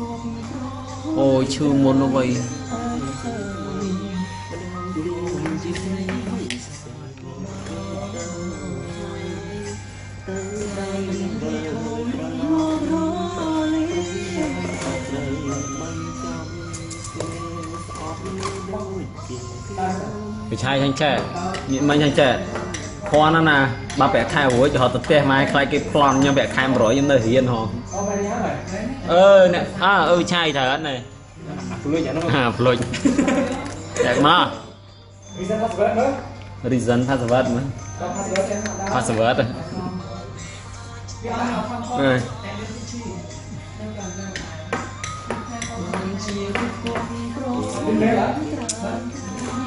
អូយឈឺមុននោះវិញវិឆ័យខាងចែនេះមិញខាងចែខនណាណា បើប្រាក់ខែរួចទៅហត់ទៅផ្ទះម៉ែខ្លាចគេប្លន់ខ្ញុំប្រាក់ខែ100ខ្ញុំនៅរៀនហងអឺអ្នកអើអឺវិឆ័យត្រូវអត់ណែ Tuluy ano? អាផ្លុចតែមក Reason password reason password មើលមើល password password អើយ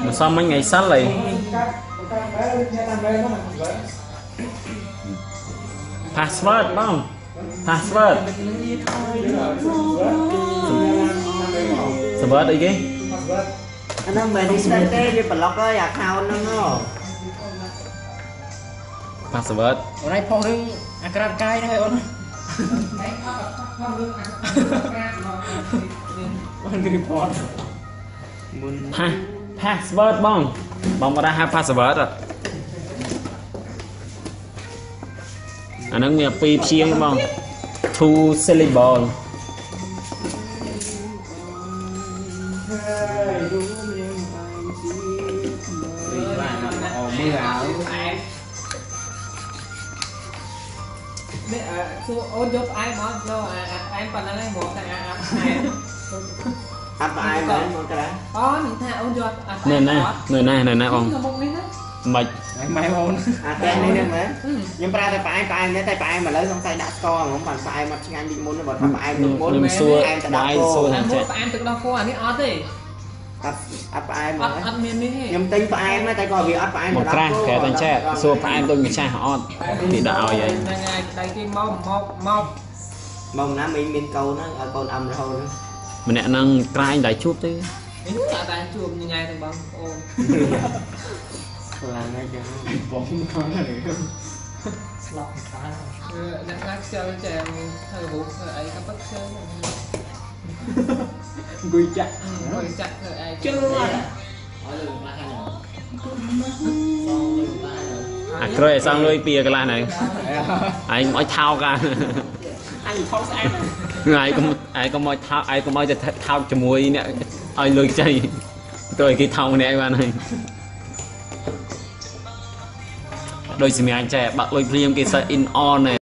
មកសំមិញថ្ងៃសិលហី password បង password សវត្តអីគេអានោះមិនមែន reset ទេវាប្លុកហើយ account ហ្នឹងហ៎ password អូនឯងផុសរឿងអាក្រាតកាយហ្នឹងឯងអូនបាន report មុន pass password បងបងមកដាក់ហៅ password អត់ អាហ្នឹងមានពីរព្យាង្គបង two syllable អូមើលអាវនេះអឺសួរអូនយកផ្អែមមកយកអាអាផ្អែមប៉ុណ្ណឹងឯងមកតែអាអាផ្អែម អាប់អាយមែនមកក្រៅអូនិយាយថាអូនយកអាផ្អែនៅមណានៅណានៅណាបងក្នុងមុខនេះណាមិនម៉ែអូនអាតែនេះហ្នឹងមែនខ្ញុំប្រើតែផ្អែមផ្អែមនេះតែផ្អែមឥឡូវសង្ស័យដាក់ស្ករហ្មងបានផ្អែមមកឆ្ងាញ់ពីមុនបើថាផ្អែមពីមុនខ្ញុំសួរផ្អែមទៅដៃដាក់សួរគោថាអាមួយចេះផ្អែមទឹកដោះគោអានេះអត់ទេអត់អត់ផ្អែមហ្មអងត់អត់មាននេះទេខ្ញុំទិញផ្អែមតែក៏វាអត់ផ្អែមមកក្រាស់ក្រែតែចេះសួរផ្អែមដូចម្ចាស់អត់គេដាក់ឲ្យហើយហ្នឹងហើយដៃគេមកមកមកមកណាមីមានកូនហ្នឹងឲ្យកូនអឹមរហូតហ្នឹង ម្នាក់ហ្នឹងក្រែងតែជួបទេនេះអត់តែជួបញ៉ៃទាំងបងប្អូនខ្លាំងណាស់ចឹងបងខាងហ្នឹងអឺអ្នកណាខ្ជិលចែធ្វើរូបធ្វើអីក៏ប៉ិតខ្ជិលអង្គុយចាក់អឺចាក់ធ្វើអីជឿអត់អាក្រោយឲ្យសងលុយពីកន្លះហ្នឹងឯងមកឲ្យថោកអាអញថោកស្អែក ឯងកុំឯងកុំមកថោកឯងកុំឲ្យទៅថោកជាមួយអ្នកឲ្យលុយខ្ចីទៅឲ្យគេថោកម្នាក់ឯងបានហើយដោយសម្រាប់ចេះបាក់លុយភ្លាមគេសេះ in on ណែ